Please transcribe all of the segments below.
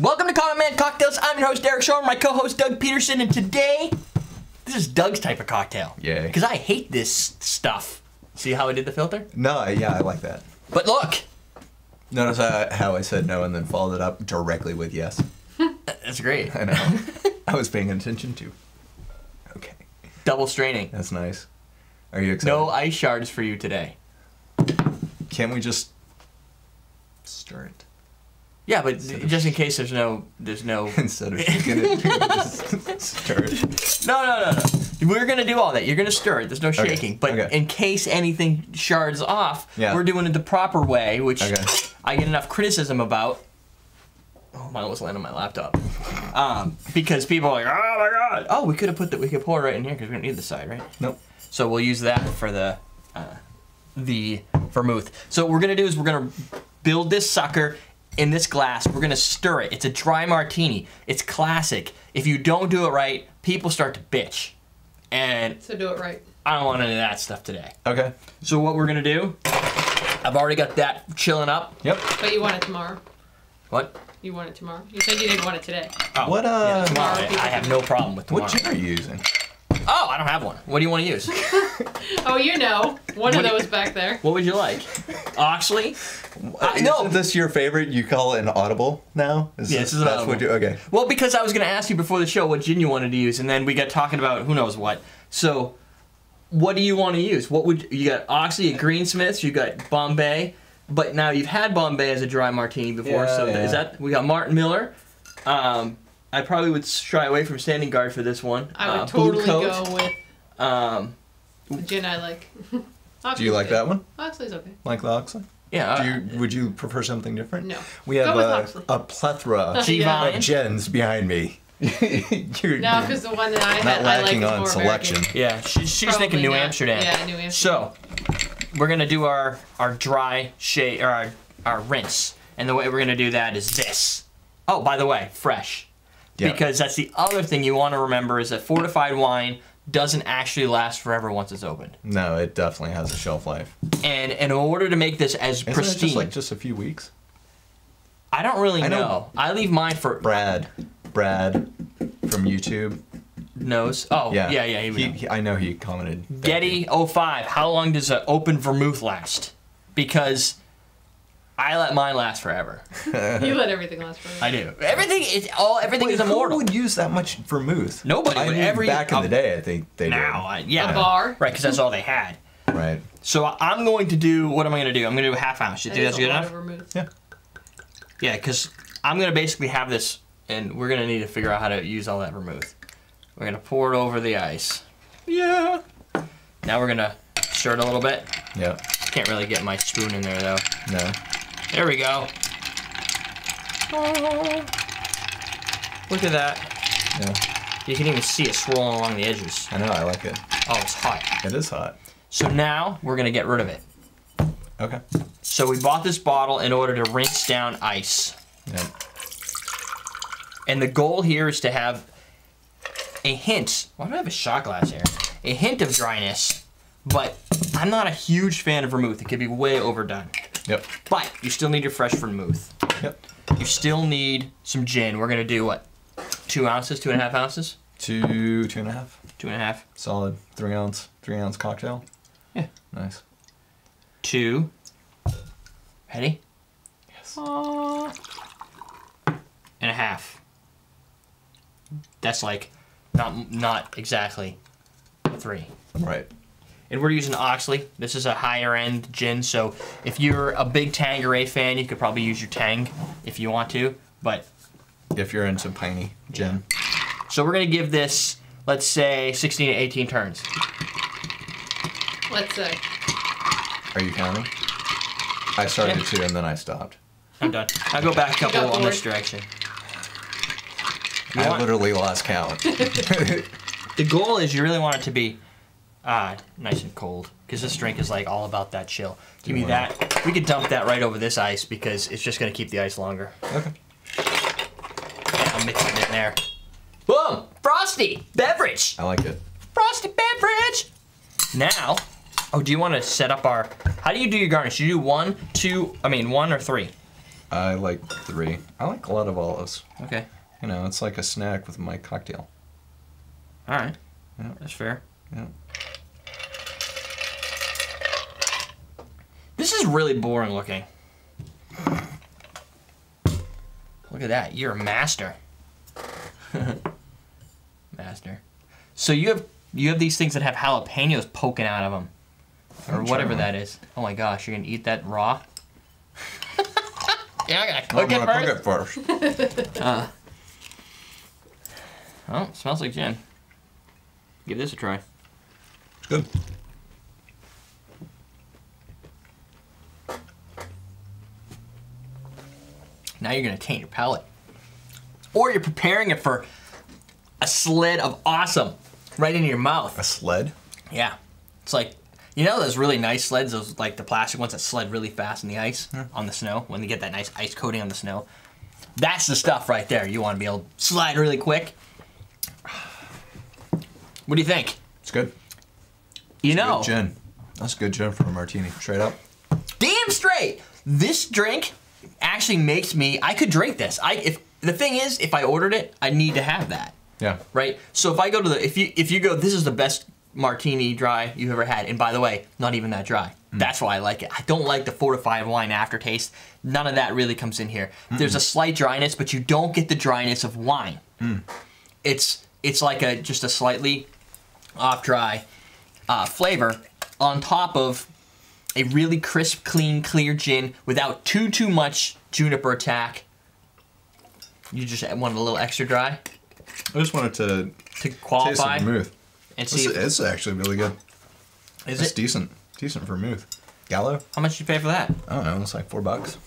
Welcome to Common Man Cocktails. I'm your host, Derek Shore, my co host, Doug Peterson, and today, this is Doug's type of cocktail. Yeah. Because I hate this stuff. See how I did the filter? No, yeah, I like that. But look, Notice how, how I said no and then followed it up directly with yes. that's great. I know. I was paying attention to. Okay, Double straining. that's nice. Are you excited? No ice shards for you today. Can't we just stir it Yeah, but just in case there's no, there's no. instead of shaking it? stir it. No, no, no, no. We're gonna do all that. You're gonna stir it. There's no shaking. But okay. in case anything shards off, Yeah. we're doing it the proper way, which Okay. I get enough criticism about. Oh, mine almost landed on my laptop. Um, because people are like, oh my god. Oh, we could have put that. We could pour it right in here because we don't need the side, right? Nope. So we'll use that for the uh, the vermouth. So what we're gonna do is we're gonna build this sucker in this glass. We're gonna stir it. It's a dry martini. It's classic. If you don't do it right, people start to bitch, and So do it right. I don't want any of that stuff today. Okay. So what we're gonna do? I've already got that chilling up. Yep. But you want it tomorrow. What? You want it tomorrow. You said you didn't want it today. Oh, What, uh, yeah, tomorrow. I, I have no problem with tomorrow. What gin are you using? Oh, I don't have one. What do you want to use? Oh, you know. One of What you- those back there. What would you like? Oxley? I- no. Isn't this your favorite? You call it an audible now? Is Yeah, this, this is an that's what audible. you? Okay. Well, because I was going to ask you before the show what gin you wanted to use, and then we got talking about who knows what. So, what do you want to use? What would you got? Oxley at Greensmiths. You got Bombay, but now you've had Bombay as a dry martini before. Yeah, so yeah. is that we got Martin Miller? Um, I probably would shy away from standing guard for this one. I would Uh, Blue totally Coat. go with Um, the gin I like. Do you like that one? Oxley's okay. Like the Oxley? yeah. Do you, would you prefer something different? No. We have Go with a, a plethora Yeah. of Vine. gens behind me. You're No, because the one that I not had, I like lacking on more selection. American. Yeah, she, she's Probably thinking New not. Amsterdam. Yeah, New Amsterdam. So, we're gonna do our our dry shade or our, our rinse, and the way we're gonna do that is this. Oh, by the way, fresh, Yeah. because that's the other thing you want to remember is that fortified wine doesn't actually last forever once it's opened. No, it definitely has a shelf life. And in order to make this as Isn't pristine, just like just a few weeks? I don't really I know. know- I leave mine for Brad, Brad from YouTube. knows. Oh, yeah, Yeah, yeah, he He, know. he- I know he commented. Getty you. 05, how long does an open vermouth last? Because I let mine last forever. You let everything last forever. I do. Everything is all. Everything Wait, is who would use that much vermouth? Nobody I would. mean, Every- back in um, the day, I think they now, I, yeah, A bar. right? Because that's all they had. Right. So I'm going to do. What am I going to do? I'm going to do a half ounce. You That think that's a good lot enough? of vermouth. Yeah. Yeah, because I'm going to basically have this, and we're going to need to figure out how to use all that vermouth. We're going to pour it over the ice. Yeah. Now we're going to stir it a little bit. Yeah. Can't really get my spoon in there though. No. There we go. Oh. Look at that. Yeah. You can even see it swirling along the edges. I know. I like it. Oh, it's hot. It is hot. So now we're gonna get rid of it. Okay. So we bought this bottle in order to rinse down ice. Yeah. And the goal here is to have a hint. Why do I have a shot glass here? A hint of dryness, but I'm not a huge fan of vermouth. It could be way overdone. Yep. But you still need your fresh vermouth. Yep. You still need some gin. We're gonna do what? Two ounces, two and a half ounces? Two, two and a half. Two and a half. Solid. Three ounce. Three ounce cocktail. Yeah. Nice. Two. Ready? Yes. And a half. That's like not not exactly three. Right. And we're using Oxley. This is a higher end gin, so if you're a big Tanqueray fan, you could probably use your Tang if you want to. But If you're into piney gin. so we're gonna give this, let's say, 16 to 18 turns. Let's say. Are you counting? I started Yeah. to and then I stopped. I'm done. I'll go back a couple got on this direction. You I want- literally lost count. The goal is you really want it to be uh, nice and cold because this drink is like all about that chill. Give me that. We could dump that right over this ice because it's just gonna keep the ice longer. okay. Yeah, I'm mixing it in there. Boom! Frosty beverage. I like it. Frosty beverage. Now, oh, do you want to set up our? How do you do your garnish? Do you do one, two. I mean, one or three. I like three. I like a lot of olives. Okay. You know, it's like a snack with my cocktail. All right. Yeah. That's fair. Yeah. This is really boring looking. Look at that. You're a master. master. So you have you have these things that have jalapenos poking out of them, or I'm whatever that is. Oh my gosh, you're gonna eat that raw? yeah, I gotta I'm cook it gonna first. cook it first. Oh, smells like gin. Give this a try. It's good. Now you're gonna taint your palate. Or you're preparing it for a sled of awesome right into your mouth. A sled? Yeah. It's like, you know those really nice sleds, those like the plastic ones that sled really fast in the ice, on the snow, when they get that nice ice coating on the snow? That's the stuff right there. You want to be able to slide really quick. What do you think? It's good. You Good know, gin. That's good gin for a martini. Straight up. damn straight. This drink actually makes me. I could drink this. I if the thing is, if I ordered it, I need to have that. Yeah. right? So if I go to the if you if you go, this is the best martini dry you've ever had, and by the way, not even that dry. That's why I like it. I don't like the fortified wine aftertaste. None of that really comes in here. There's a slight dryness, but you don't get the dryness of wine. It's it's like a just a slightly off dry uh, flavor on top of a really crisp, clean, clear gin without too too much juniper attack. You just want a little extra dry I just wanted to to taste qualify the vermouth. and see is, if, it's actually really good. is it's it decent. Decent vermouth. Gallo? how much did you pay for that? I don't know. It's like four bucks.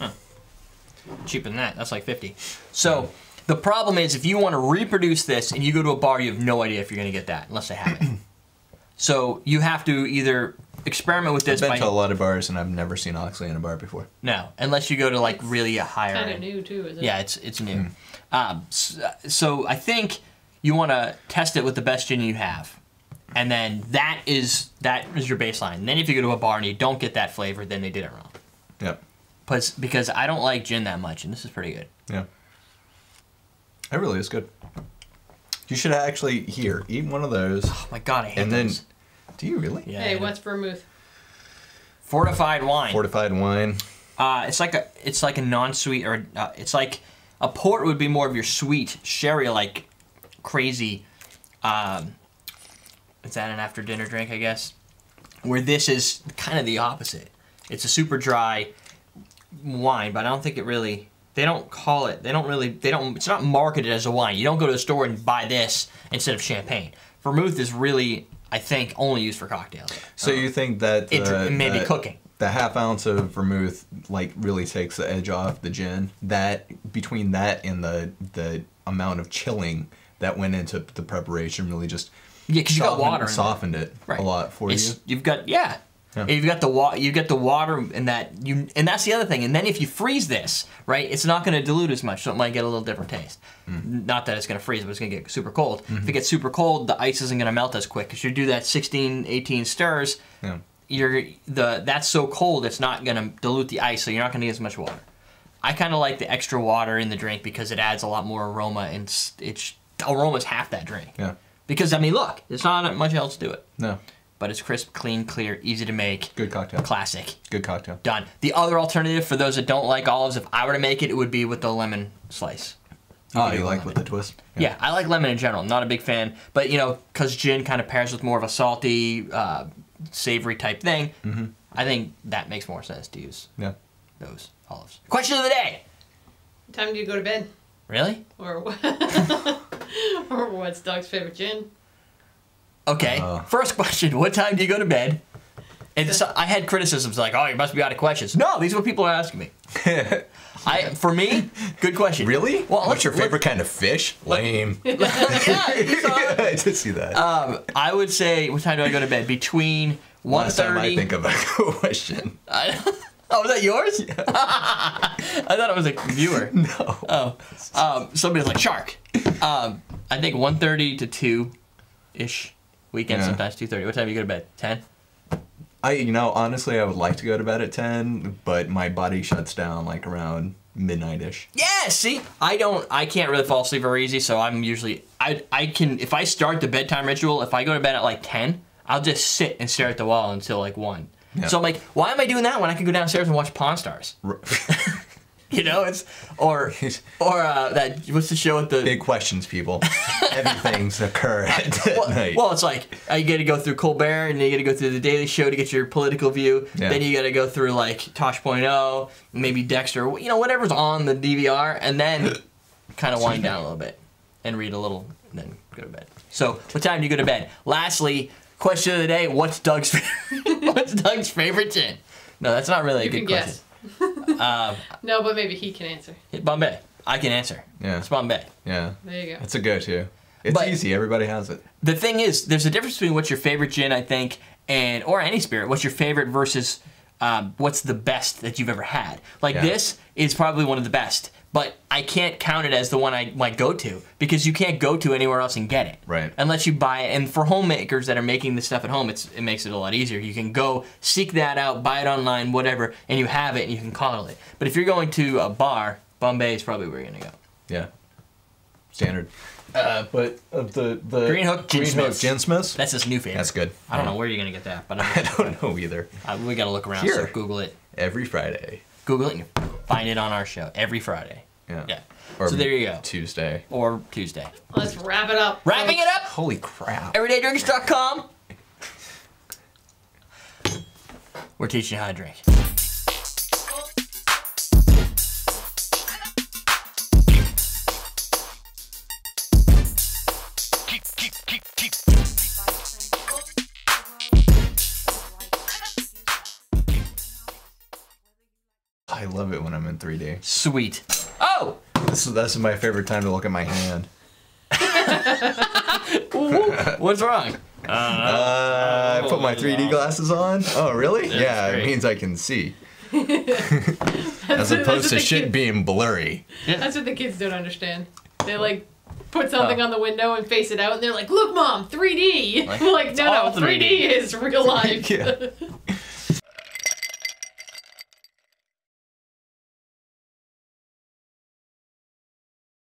Cheaper than that. That's like fifty. So the problem is if you want to reproduce this and you go to a bar, you have no idea if you're going to get that unless they have it. so you have to either experiment with this. I've been by to a lot of bars and I've never seen Oxley in a bar before. no, unless you go to like really a higher Kind of new too, isn't Yeah, it's it's new. Um, s- so I think you want to test it with the best gin you have, and then that is that is your baseline. And then if you go to a bar and you don't get that flavor, then they did it wrong. Yep. But because I don't like gin that much, and this is pretty good. Yeah. It really is good. You should actually here eat one of those. Oh my god, I hate And then- those. Do you really? Yeah. Hey, what's vermouth? fortified wine? Fortified wine. Uh, it's like a it's like a non-sweet or uh, it's like a port would be more of your sweet sherry like crazy. Um, is that an after dinner drink? I guess. Where this is kind of the opposite. It's a super dry wine, but I don't think it really. They don't call it. They don't really. They don't. It's not marketed as a wine. You don't go to the store and buy this instead of champagne. Vermouth is really, I think, only used for cocktails. So you um, think that It- the, maybe the- cooking. the half ounce of vermouth like really takes the edge off the gin. That between that and the the amount of chilling that went into the preparation really just Yeah, because you got water. softened it Right. a lot for It's- you. You've got yeah. Yeah. You've got the wa- you get the water and that you and that's the other thing. And then if you freeze this, right, it's not going to dilute as much, so it might get a little different taste. Mm. Not that it's going to freeze, but it's going to get super cold. Mm-hmm. If it gets super cold, the ice isn't going to melt as quick. If you do that 16, 18 stirs, Yeah. you're the that's so cold it's not going to dilute the ice, so you're not going to get as much water. I kind of like the extra water in the drink because it adds a lot more aroma and s- it's aroma's half that drink. Yeah. Because I mean, look, there's not much else to it No. But it's crisp, clean, clear, easy to make. Good cocktail. Classic. Good cocktail. Done. The other alternative for those that don't like olives, if I were to make it, it would be with the lemon slice. Oh, you like lemon. with the twist? Yeah, I like lemon in general. Not a big fan, but you know, because gin kind of pairs with more of a salty, uh, savory type thing, Mm-hmm. I think that makes more sense to use Yeah. those olives. Question of the day. What time do you go to bed? Really? Or what? or what's Doug's favorite gin? Okay. Uh. First question: What time do you go to bed? And so I had criticisms like, "Oh, you must be out of questions." No, these are what people are asking me. I, for me, good question. Really? Well, What's your favorite kind of fish? Lame. yeah, you saw it. I did see that. Um, I would say, what time do I go to bed? Between one Last time I thirty. think of a question. oh, was that yours? I thought it was a viewer. No. Oh, um, somebody's like shark. Um, I think one thirty to two, ish. Weekend Yeah. sometimes two thirty. What time do you go to bed? Ten. I, you know, honestly, I would like to go to bed at ten, but my body shuts down like around midnight-ish. Yeah, see, I don't, I can't really fall asleep very easy, so I'm usually, I, I can, if I start the bedtime ritual, if I go to bed at like ten, I'll just sit and stare at the wall until like one. Yeah. So I'm like, why am I doing that when I can go downstairs and watch Pawn Stars? R- You know, it's or or uh, that what's the show with the Big questions, people. Heavy things occur at well, night. well, it's like uh, you got to go through Colbert and then you got to go through the Daily Show to get your political view. Yeah. Then you got to go through like Tosh.0, maybe Dexter, you know, whatever's on the DVR, and then kind of wind down a little bit and read a little, and then go to bed. So, what time do you go to bed? Lastly, question of the day: What's Doug's what's Doug's favorite gin? No, that's not really a You good can question. guess. Uh, No, but maybe he can answer. Bombay. I can answer. Yeah. It's Bombay. yeah, There you go. it's a go-to. It's But- easy. Everybody has it. the thing is, there's a difference between what's your favorite gin, I think, and or any spirit. What's your favorite versus um, what's the best that you've ever had. Like Yeah. this is probably one of the best, but I can't count it as the one I might go to because you can't go to anywhere else and get it. Right. Unless you buy it. And for homemakers that are making this stuff at home, it's it makes it a lot easier. You can go seek that out, buy it online, whatever, and you have it and you can call it. But if you're going to a bar, Bombay is probably where you're gonna go. Yeah. Standard. Uh, but of the the Green Hook Gin Green Hook Smiths. Gin Smiths. That's his new favorite. That's good. I don't Yeah. know where you're gonna get that, but I I'm, don't know either. uh, we gotta look around. Here. So Google it. Every Friday. Google it and you find it on our show every Friday. Yeah. Yeah. Or so there you go. Tuesday. Or Tuesday. Let's wrap it up. Wrapping it up. Holy crap. EverydayDrinks.com. We're teaching you how to drink. 3D. Sweet. Oh! This is that's my favorite time to look at my hand. What's wrong? Uh, I put my 3D glasses on. Oh, really? yeah, great. it means I can see. As what- opposed to shit kid- being blurry. That's what the kids don't understand. They like put something Oh. on the window and face it out, and they're like, "Look, mom, 3D." Like, Like, no, no, 3D 3D. is real life. Yeah.